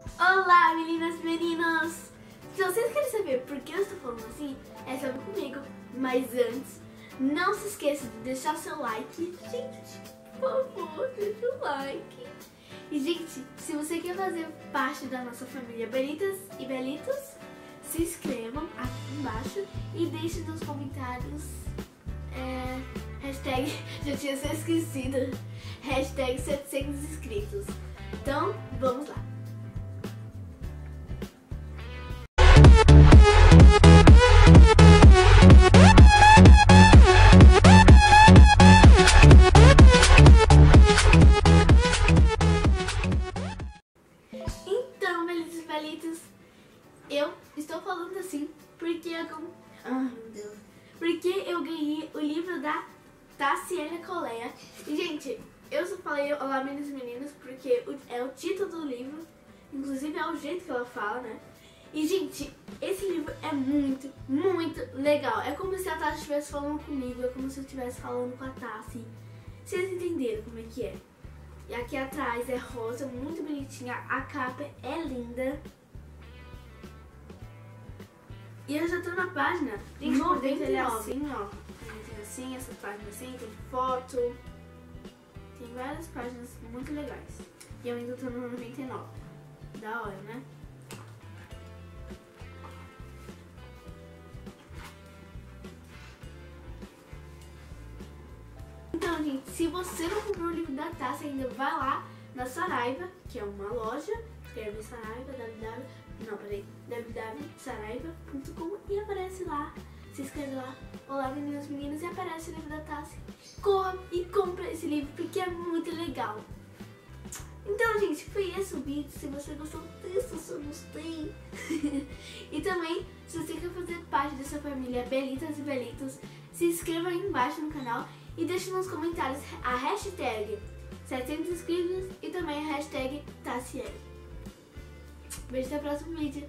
Olá, meninas e meninos! Se vocês querem saber por que eu estou falando assim, é sobre comigo. Mas antes, não se esqueça de deixar seu like. Gente, por favor, deixa o like. E, gente, se você quer fazer parte da nossa família Belitas e Belitos, se inscrevam aqui embaixo e deixem nos comentários é, hashtag, já tinha esquecido, hashtag 700 inscritos. Então, vamos lá. Belitos, eu estou falando assim porque eu... Deus. Porque eu ganhei o livro da Tassiana Coleia. E, gente, eu só falei Olá, meninos e meninas porque é o título do livro. Inclusive, é o jeito que ela fala, né? E, gente, esse livro é muito, muito legal. É como se a Tassi estivesse falando comigo, é como se eu estivesse falando com a Tassi. Vocês entenderam como é que é? E aqui atrás é rosa, muito bonitinha. A capa é linda. E eu já tô na página. Gente, por dentro ele é assim, ó. Tem assim, essa página assim, tem foto. Tem várias páginas muito legais. E eu ainda tô no 99. Da hora, né? Então, gente, se você não comprou o livro da Taça ainda, vai lá na Saraiva, que é uma loja. Escreve Saraiva, www. Não, peraí. www.saraiva.com e aparece lá. Se inscreve lá. Olá, meninas e meninas, e aparece o livro da Tassi. Corra e compra esse livro, porque é muito legal. Então, gente, foi esse o vídeo. Se você gostou disso, eu gostei. e também, se você quer fazer parte dessa família Belitas e Belitos, se inscreva aí embaixo no canal e deixe nos comentários a hashtag 700 inscritos e também a hashtag Tassiele. Beijo até o próximo vídeo.